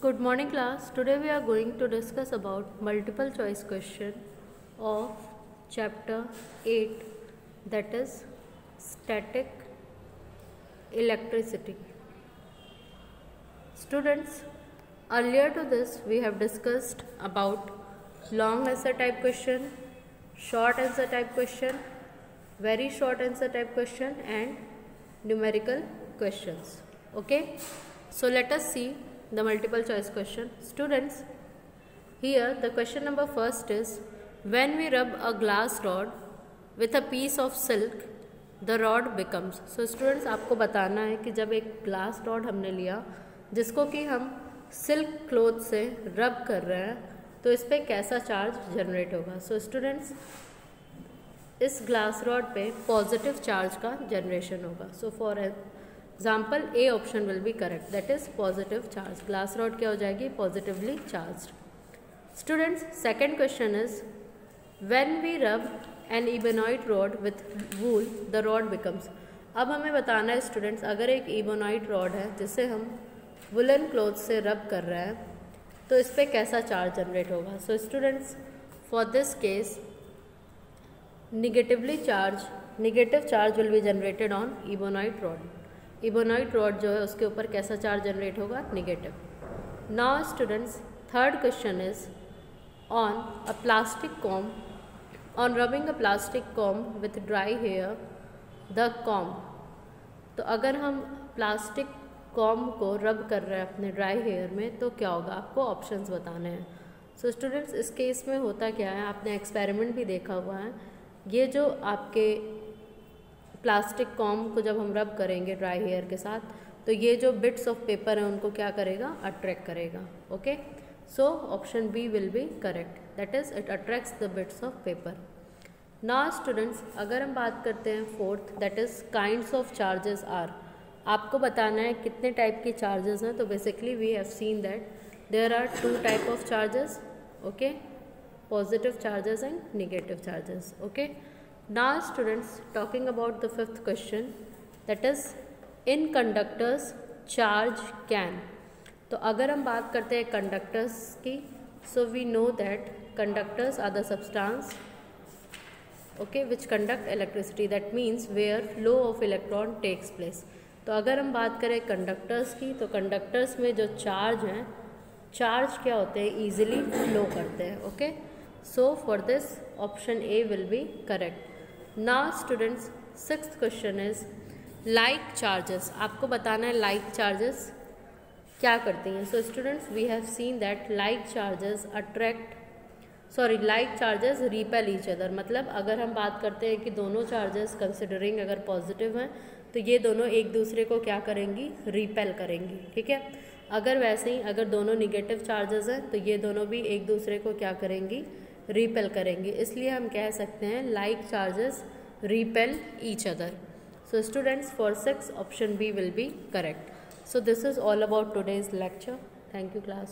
Good morning class. Today we are going to discuss about multiple choice question of chapter 8 that is static electricity. Students, earlier to this we have discussed about long answer type question, short answer type question, very short answer type question and numerical questions. Okay? So let us see the multiple choice question. Students, here the question number first is when we rub a glass rod with a piece of silk the rod becomes so students आपको बताना है कि जब एक glass rod हमने लिया जिसको कि हम सिल्क क्लोथ से रब कर रहे हैं तो इस पर कैसा चार्ज जनरेट होगा सो so, स्टूडेंट्स इस ग्लास रॉड पे पॉजिटिव चार्ज का जनरेशन होगा so for example A option will be correct that is positive charge glass rod क्या हो जाएगी positively charge students second question is when we rub an ebonite rod with wool the rod becomes अब हमें बताना है students अगर एक इबोनॉइड rod है, जिसे हम वुलन क्लोथ से रब कर रहे हैं तो इस पर कैसा चार्ज जनरेट होगा? So students for this case negatively charge negative charge will be generated on ebonite rod ebonite rod जो है उसके ऊपर कैसा चार्ज जनरेट होगा? Negative now students third question is on a plastic comb on rubbing a plastic comb with dry hair the comb तो अगर हम plastic com को रब कर रहे हैं अपने ड्राई हेयर में तो क्या होगा? आपको ऑप्शंस बताने हैं। सो so, स्टूडेंट्स इस केस में होता क्या है? आपने एक्सपेरिमेंट भी देखा हुआ है। ये जो आपके प्लास्टिक कॉम को जब हम रब करेंगे ड्राई हेयर के साथ तो ये जो बिट्स ऑफ़ पेपर हैं, उनको क्या करेगा? अट्रैक्ट करेगा okay so option B will be correct that is it attracts the bits of paper ना स्टूडेंट्स अगर हम बात करते हैं fourth that is kinds of charges are आपको बताना है कितने टाइप के चार्जेस हैं तो basically we have seen that there are two type of charges okay positive charges and negative charges okay Now, students, talking about the fifth question, that is, in conductors, charge can. तो अगर हम बात करते हैं conductors की so we know that conductors are the substance okay which conduct electricity that means where flow of electron takes place तो अगर हम बात करें कंडक्टर्स की तो कंडक्टर्स में जो चार्ज हैं चार्ज क्या होते हैं? ईजिली फ्लो करते हैं okay so for this option A will be correct ना students six question is like charges आपको बताना है like चार्जेस क्या करती हैं? So students we have seen that like charges attract sorry like charges repel each other मतलब अगर हम बात करते हैं कि दोनों चार्जेस कंसिडरिंग अगर पॉजिटिव हैं तो ये दोनों एक दूसरे को क्या करेंगी? रिपेल करेंगी, ठीक है? अगर वैसे ही अगर दोनों निगेटिव चार्जेस हैं तो ये दोनों भी एक दूसरे को क्या करेंगी? रिपेल करेंगे। इसलिए हम कह सकते हैं like charges repel each other so students for six option B will be correct so this is all about today's lecture thank you class